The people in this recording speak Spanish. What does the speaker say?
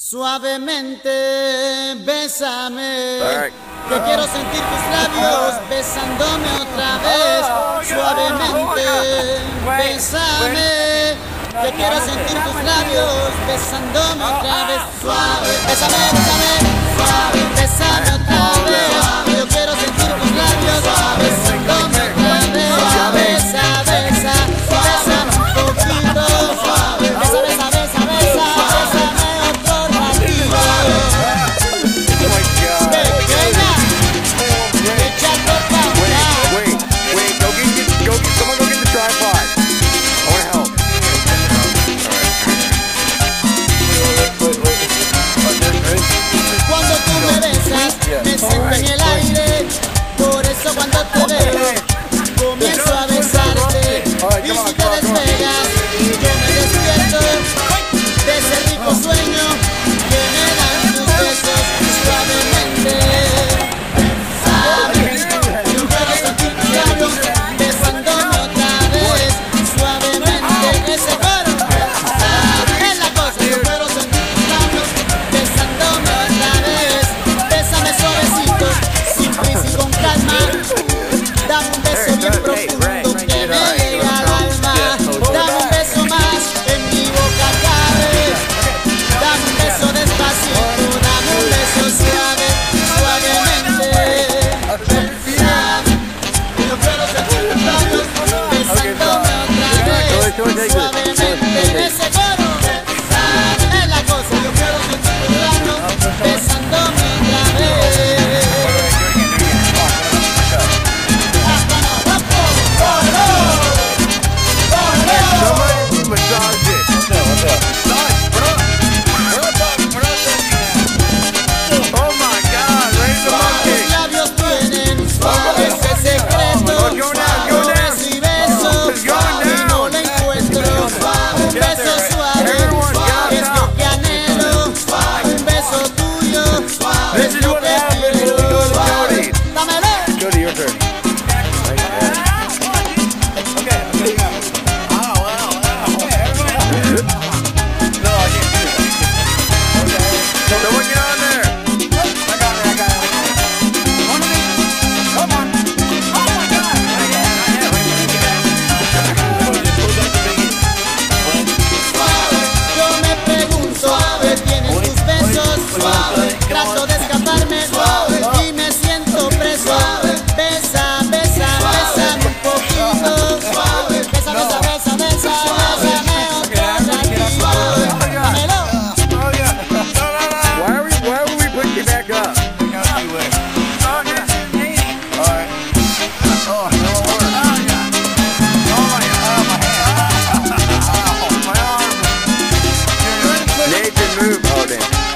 Suavemente, bésame. Right. Yo quiero sentir tus labios besándome otra vez. Suavemente, oh, bésame. Wait. Yo quiero sentir tus labios besándome otra vez. Suave, bésame, bésame, suave. Suavemente me secó Кого не move. Oh, damn.